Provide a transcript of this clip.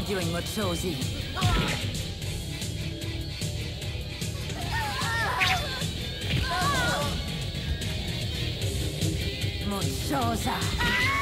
doing, Mochozi? Mochoza!